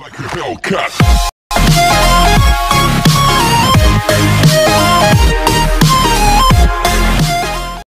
Like a Hellcat.